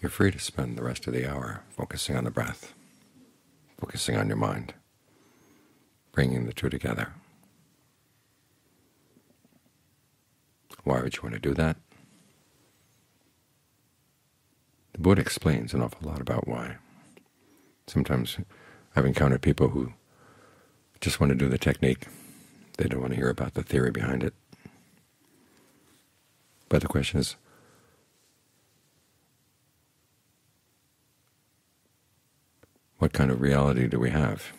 You're free to spend the rest of the hour focusing on the breath, focusing on your mind, bringing the two together. Why would you want to do that? The Buddha explains an awful lot about why. Sometimes I've encountered people who just want to do the technique. They don't want to hear about the theory behind it. But the question is, what kind of reality do we have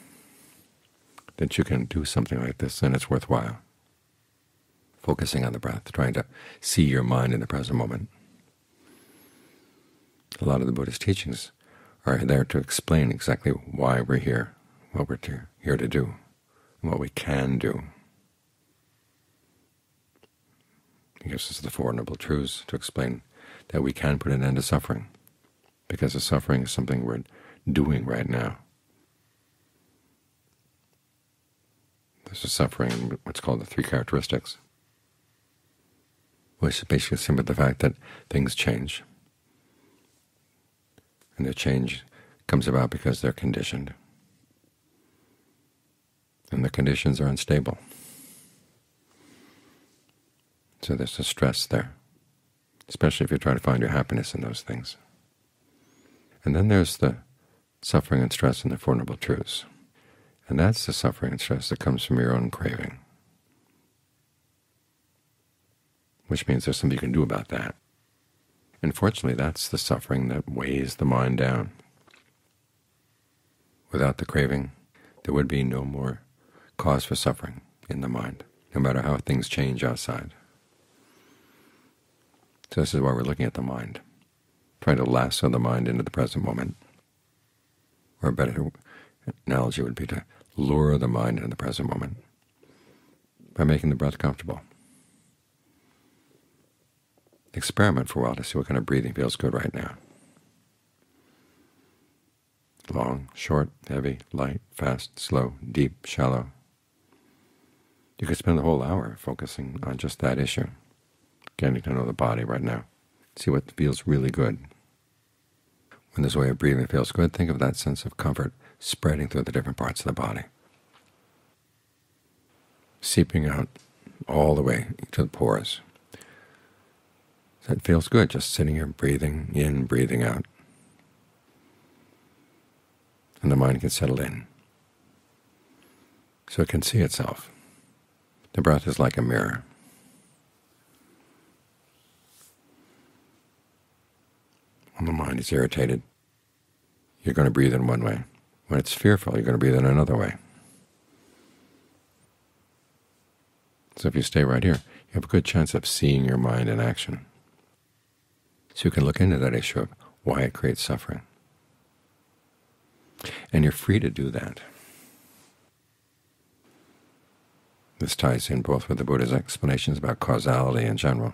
that you can do something like this and it's worthwhile? Focusing on the breath, trying to see your mind in the present moment. A lot of the Buddhist teachings are there to explain exactly why we're here, what we're here to do, and what we can do. He gives us the Four Noble Truths to explain that we can put an end to suffering, because the suffering is something we're doing right now. There's a suffering, what's called the three characteristics, which is basically simply the fact that things change, and the change comes about because they're conditioned, and the conditions are unstable. So there's a stress there, especially if you try to find your happiness in those things. And then there's the suffering and stress in the Four Noble Truths. And that's the suffering and stress that comes from your own craving, which means there's something you can do about that. Unfortunately, that's the suffering that weighs the mind down. Without the craving, there would be no more cause for suffering in the mind, no matter how things change outside. So this is why we're looking at the mind, trying to lasso the mind into the present moment. Or a better analogy would be to lure the mind into the present moment by making the breath comfortable. Experiment for a while to see what kind of breathing feels good right now. Long, short, heavy, light, fast, slow, deep, shallow. You could spend the whole hour focusing on just that issue getting to know the body right now. See what feels really good. When this way of breathing feels good, think of that sense of comfort spreading through the different parts of the body, seeping out all the way to the pores. It feels good just sitting here breathing in, breathing out. And the mind can settle in. So it can see itself. The breath is like a mirror. When the mind is irritated, you're going to breathe in one way. When it's fearful, you're going to breathe in another way. So if you stay right here, you have a good chance of seeing your mind in action. So you can look into that issue of why it creates suffering. And you're free to do that. This ties in both with the Buddha's explanations about causality in general,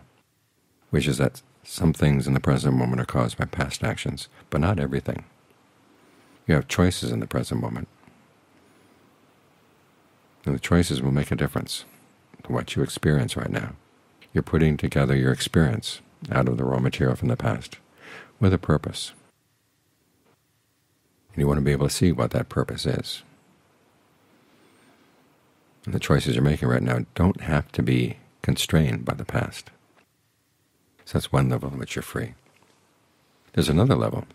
which is that some things in the present moment are caused by past actions, but not everything. You have choices in the present moment. And the choices will make a difference to what you experience right now. You're putting together your experience out of the raw material from the past with a purpose. And you want to be able to see what that purpose is. And the choices you're making right now don't have to be constrained by the past. So that's one level in which you're free. There's another level.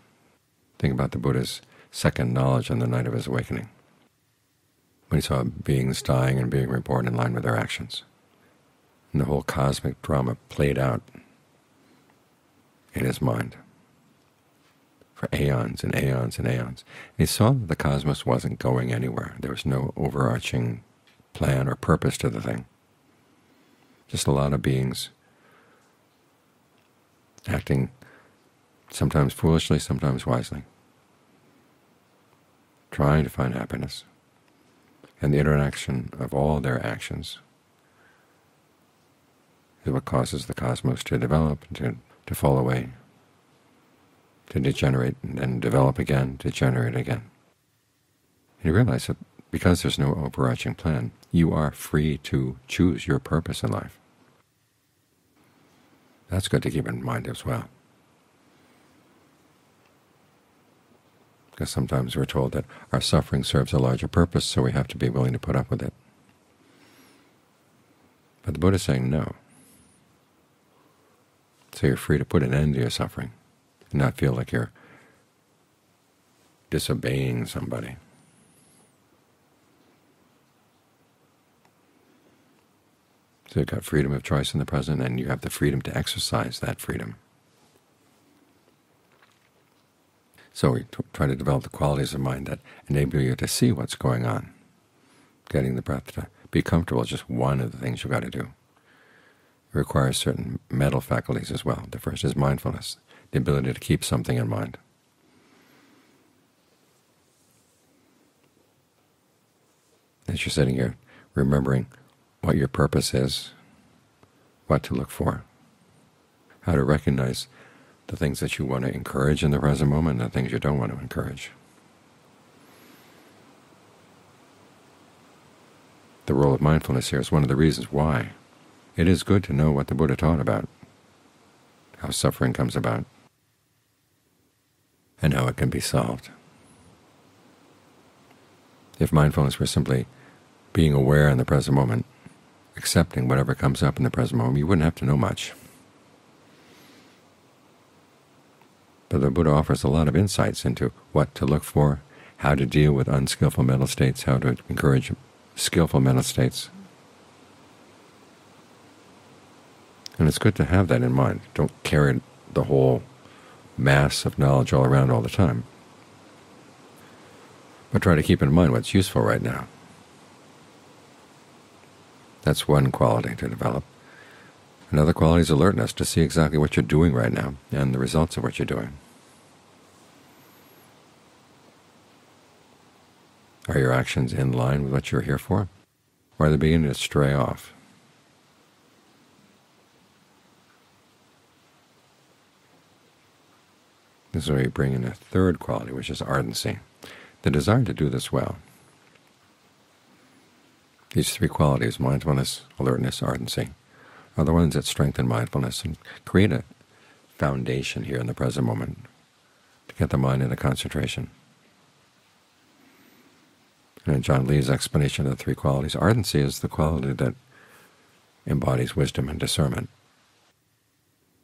Think about the Buddha's second knowledge on the night of his awakening, when he saw beings dying and being reborn in line with their actions. And the whole cosmic drama played out in his mind for aeons and aeons and aeons. And he saw that the cosmos wasn't going anywhere. There was no overarching plan or purpose to the thing. Just a lot of beings acting sometimes foolishly, sometimes wisely, trying to find happiness. And the interaction of all their actions is what causes the cosmos to develop, to, to fall away, to degenerate, and then develop again, degenerate again. And you realize that because there's no overarching plan, you are free to choose your purpose in life. That's good to keep in mind as well. because sometimes we're told that our suffering serves a larger purpose, so we have to be willing to put up with it. But the Buddha is saying no. So you're free to put an end to your suffering and not feel like you're disobeying somebody. So you've got freedom of choice in the present, and you have the freedom to exercise that freedom. So we try to develop the qualities of mind that enable you to see what's going on. Getting the breath to be comfortable is just one of the things you've got to do. It requires certain mental faculties as well. The first is mindfulness, the ability to keep something in mind. As you're sitting here, remembering what your purpose is, what to look for, how to recognize the things that you want to encourage in the present moment and the things you don't want to encourage. The role of mindfulness here is one of the reasons why it is good to know what the Buddha taught about, how suffering comes about, and how it can be solved. If mindfulness were simply being aware in the present moment, accepting whatever comes up in the present moment, you wouldn't have to know much. But the Buddha offers a lot of insights into what to look for, how to deal with unskillful mental states, how to encourage skillful mental states. And it's good to have that in mind. Don't carry the whole mass of knowledge all around all the time. But try to keep in mind what's useful right now. That's one quality to develop. Another quality is alertness, to see exactly what you're doing right now and the results of what you're doing. Are your actions in line with what you're here for? Or are they beginning to stray off? This is where you bring in a third quality, which is ardency, the desire to do this well. These three qualities, mindfulness, alertness, ardency, are the ones that strengthen mindfulness and create a foundation here in the present moment to get the mind into concentration. And in Ajaan Lee's explanation of the three qualities, ardency is the quality that embodies wisdom and discernment.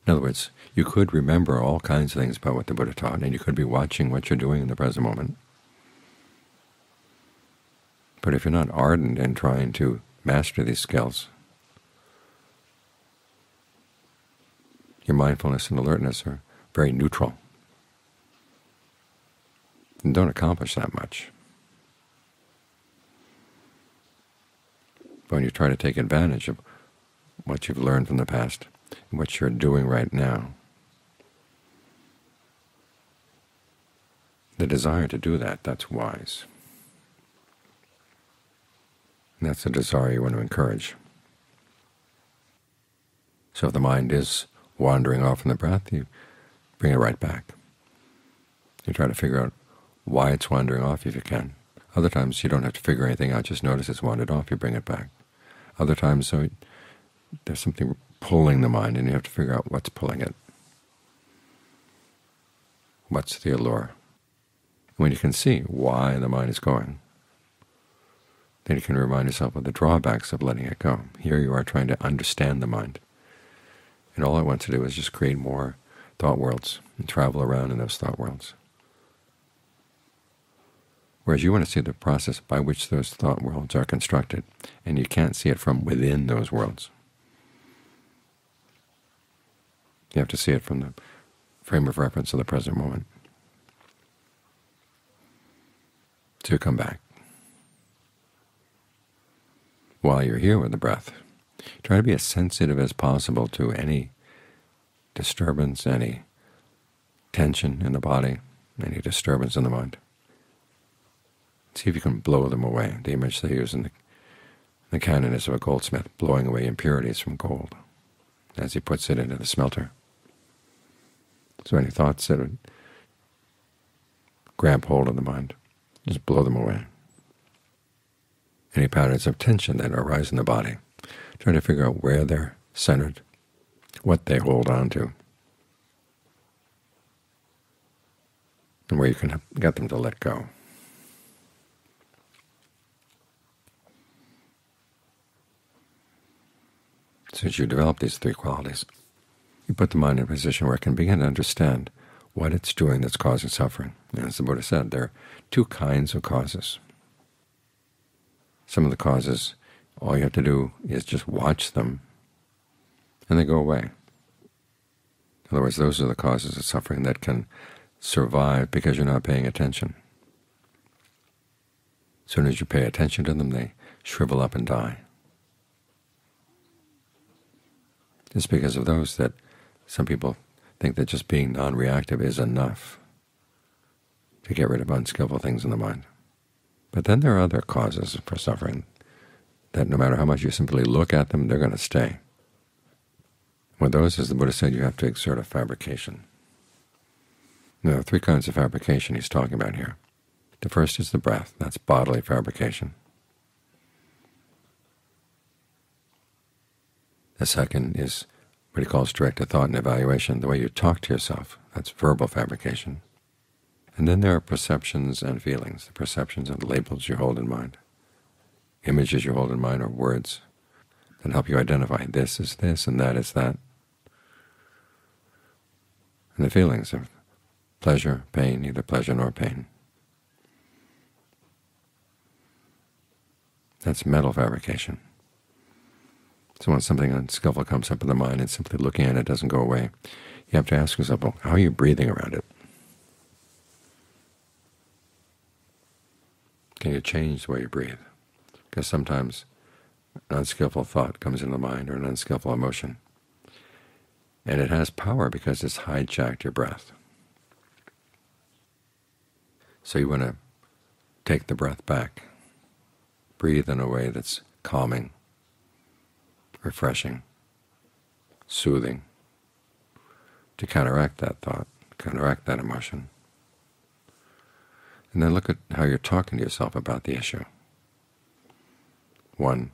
In other words, you could remember all kinds of things about what the Buddha taught, and you could be watching what you're doing in the present moment. But if you're not ardent in trying to master these skills, your mindfulness and alertness are very neutral and don't accomplish that much. But when you try to take advantage of what you've learned from the past and what you're doing right now, the desire to do that, that's wise. That's a desire you want to encourage. So if the mind is wandering off in the breath, you bring it right back. You try to figure out why it's wandering off if you can. Other times you don't have to figure anything out, just notice it's wandered off, you bring it back. Other times so there's something pulling the mind and you have to figure out what's pulling it. What's the allure? When you can see why the mind is going, then you can remind yourself of the drawbacks of letting it go. Here you are trying to understand the mind. And all I want to do is just create more thought worlds and travel around in those thought worlds. Whereas you want to see the process by which those thought worlds are constructed, and you can't see it from within those worlds. You have to see it from the frame of reference of the present moment. To come back while you're here with the breath. Try to be as sensitive as possible to any disturbance, any tension in the body, any disturbance in the mind. See if you can blow them away. The image they use in the, the canon is of a goldsmith blowing away impurities from gold as he puts it into the smelter. So any thoughts that would grab hold of the mind, just blow them away any patterns of tension that arise in the body, trying to figure out where they're centered, what they hold on to. and where you can get them to let go. Since you develop these three qualities, you put the mind in a position where it can begin to understand what it's doing that's causing suffering. And as the Buddha said, there are two kinds of causes. Some of the causes, all you have to do is just watch them, and they go away. In other words, those are the causes of suffering that can survive because you're not paying attention. As soon as you pay attention to them, they shrivel up and die. It's because of those that some people think that just being non-reactive is enough to get rid of unskillful things in the mind. But then there are other causes for suffering that no matter how much you simply look at them, they're going to stay. With those, as the Buddha said, you have to exert a fabrication. There are three kinds of fabrication he's talking about here. The first is the breath. That's bodily fabrication. The second is what he calls directed thought and evaluation, the way you talk to yourself. That's verbal fabrication. And then there are perceptions and feelings, the perceptions and labels you hold in mind. Images you hold in mind are words that help you identify this is this and that is that. And the feelings of pleasure, pain, neither pleasure nor pain. That's mental fabrication. So when something unskillful comes up in the mind and simply looking at it doesn't go away, you have to ask yourself, well, how are you breathing around it? Can you change the way you breathe? Because sometimes an unskillful thought comes into the mind or an unskillful emotion, and it has power because it's hijacked your breath. So you want to take the breath back, breathe in a way that's calming, refreshing, soothing, to counteract that thought, counteract that emotion. And then look at how you're talking to yourself about the issue. One,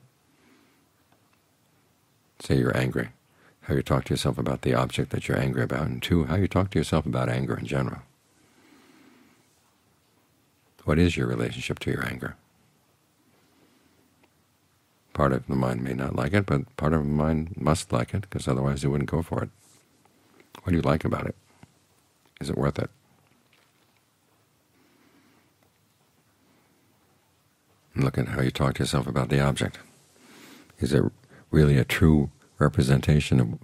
say you're angry, how you talk to yourself about the object that you're angry about, and two, how you talk to yourself about anger in general. What is your relationship to your anger? Part of the mind may not like it, but part of the mind must like it, because otherwise it wouldn't go for it. What do you like about it? Is it worth it? Look at how you talk to yourself about the object. Is it really a true representation of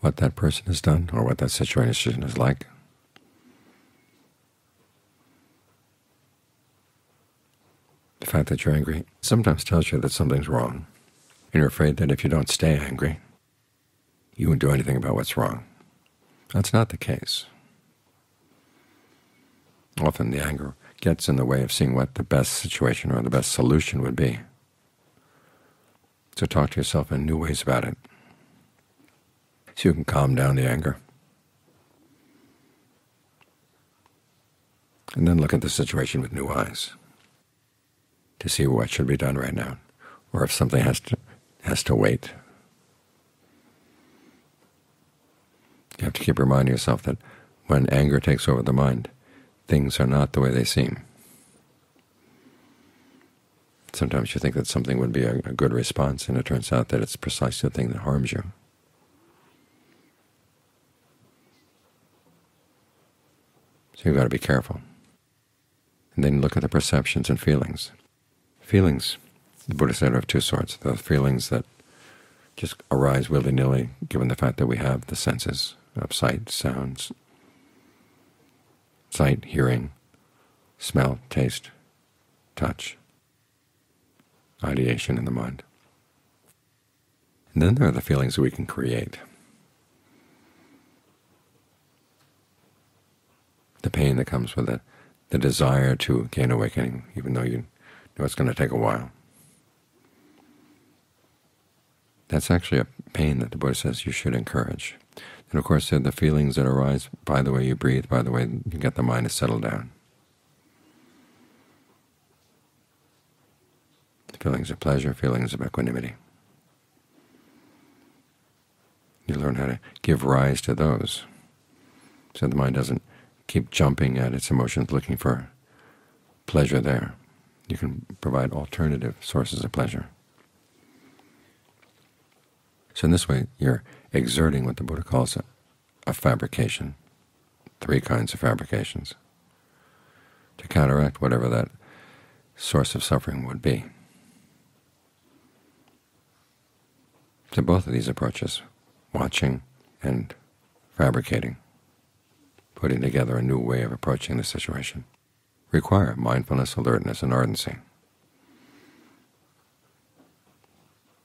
what that person has done or what that situation is like? The fact that you're angry sometimes tells you that something's wrong, and you're afraid that if you don't stay angry, you won't do anything about what's wrong. That's not the case. Often the anger gets in the way of seeing what the best situation or the best solution would be. So talk to yourself in new ways about it, so you can calm down the anger. And then look at the situation with new eyes to see what should be done right now, or if something has to has to wait. You have to keep reminding yourself that when anger takes over the mind, things are not the way they seem. Sometimes you think that something would be a, a good response, and it turns out that it's precisely the thing that harms you. So you've got to be careful. And then look at the perceptions and feelings. Feelings, the Buddha said, are of two sorts. The feelings that just arise willy-nilly, given the fact that we have the senses of sight, sounds, sight, hearing, smell, taste, touch, ideation in the mind. And then there are the feelings that we can create. The pain that comes with it, the desire to gain awakening, even though you know it's going to take a while. That's actually a pain that the Buddha says you should encourage. And of course, there are the feelings that arise by the way you breathe, by the way you get the mind to settle down. Feelings of pleasure, feelings of equanimity. You learn how to give rise to those, so the mind doesn't keep jumping at its emotions, looking for pleasure there. You can provide alternative sources of pleasure. So in this way, you're exerting what the Buddha calls a, a fabrication, three kinds of fabrications, to counteract whatever that source of suffering would be. So both of these approaches, watching and fabricating, putting together a new way of approaching the situation, require mindfulness, alertness, and ardency.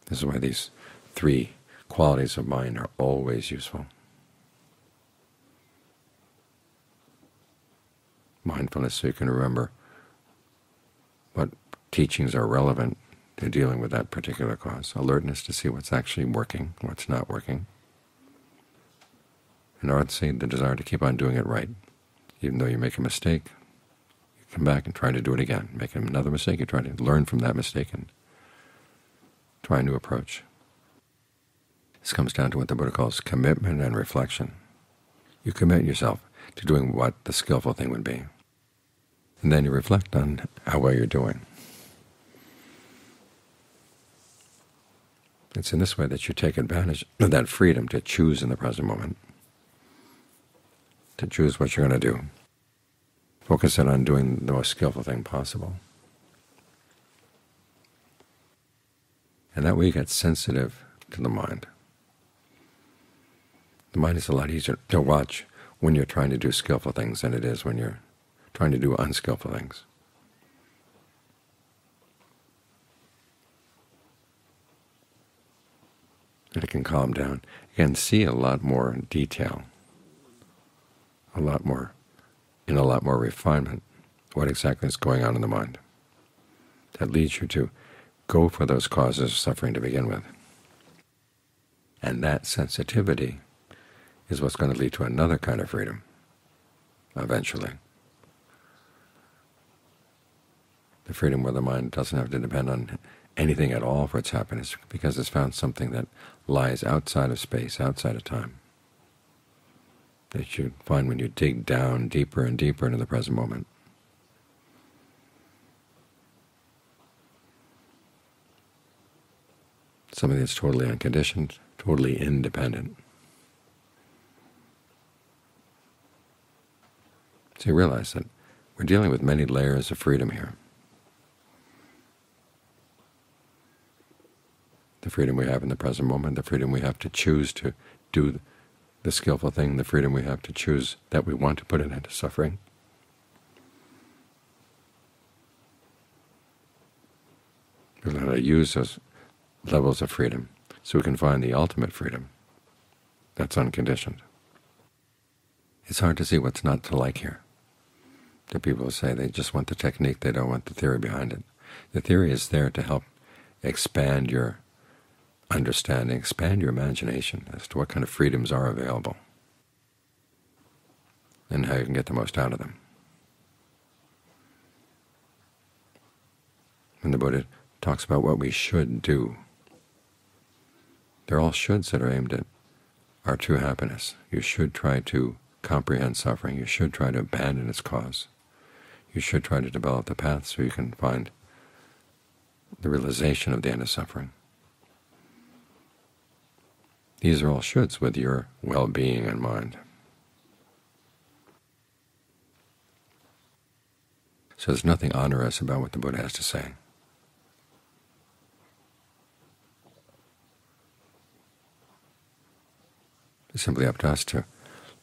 This is why these three qualities of mind are always useful. Mindfulness so you can remember what teachings are relevant to dealing with that particular cause. Alertness to see what's actually working, what's not working. And ardency, the desire to keep on doing it right. Even though you make a mistake, you come back and try to do it again. Make another mistake, you try to learn from that mistake and try a new approach. This comes down to what the Buddha calls commitment and reflection. You commit yourself to doing what the skillful thing would be. And then you reflect on how well you're doing. It's in this way that you take advantage of that freedom to choose in the present moment, to choose what you're going to do. Focus in on doing the most skillful thing possible. And that way you get sensitive to the mind. The mind is a lot easier to watch when you're trying to do skillful things than it is when you're trying to do unskillful things. And it can calm down. You can see a lot more detail, a lot more, in a lot more refinement, what exactly is going on in the mind. That leads you to go for those causes of suffering to begin with. And that sensitivity is what's going to lead to another kind of freedom eventually. The freedom where the mind doesn't have to depend on anything at all for its happiness, because it's found something that lies outside of space, outside of time, that you find when you dig down deeper and deeper into the present moment. Something that's totally unconditioned, totally independent. So you realize that we're dealing with many layers of freedom here. The freedom we have in the present moment, the freedom we have to choose to do the skillful thing, the freedom we have to choose that we want to put an end to suffering. We learn how to use those levels of freedom so we can find the ultimate freedom that's unconditioned. It's hard to see what's not to like here. The people say they just want the technique, they don't want the theory behind it. The theory is there to help expand your understanding, expand your imagination as to what kind of freedoms are available and how you can get the most out of them. When the Buddha talks about what we should do, they're all shoulds that are aimed at our true happiness. You should try to comprehend suffering. You should try to abandon its cause you should try to develop the path so you can find the realization of the end of suffering. These are all shoulds with your well-being in mind. So there's nothing onerous about what the Buddha has to say. It's simply up to us to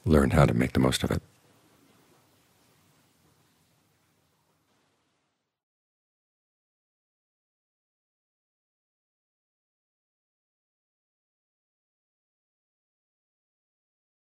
learn how to make the most of it.